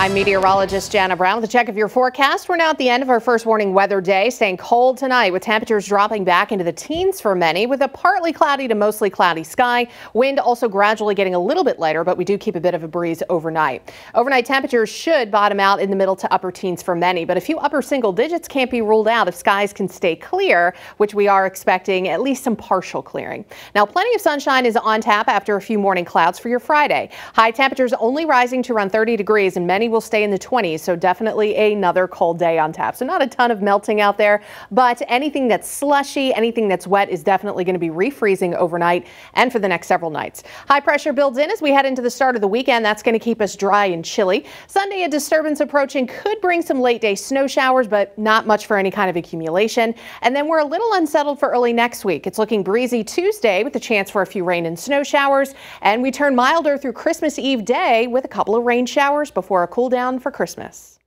I'm meteorologist Janna Brown with a check of your forecast. We're now at the end of our first warning weather day, staying cold tonight with temperatures dropping back into the teens for many with a partly cloudy to mostly cloudy sky. Wind also gradually getting a little bit lighter, but we do keep a bit of a breeze overnight. Overnight temperatures should bottom out in the middle to upper teens for many, but a few upper single digits can't be ruled out if skies can stay clear, which we are expecting at least some partial clearing. Now, plenty of sunshine is on tap after a few morning clouds for your Friday. High temperatures only rising to around 30 degrees and many will stay in the 20s, so definitely another cold day on tap. So not a ton of melting out there, but anything that's slushy, anything that's wet is definitely going to be refreezing overnight and for the next several nights. High pressure builds in as we head into the start of the weekend. That's going to keep us dry and chilly. Sunday, a disturbance approaching could bring some late day snow showers, but not much for any kind of accumulation. And then we're a little unsettled for early next week. It's looking breezy Tuesday with a chance for a few rain and snow showers. And we turn milder through Christmas Eve day with a couple of rain showers before a cool down for Christmas.